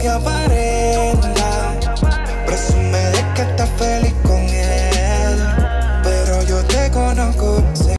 que aparece.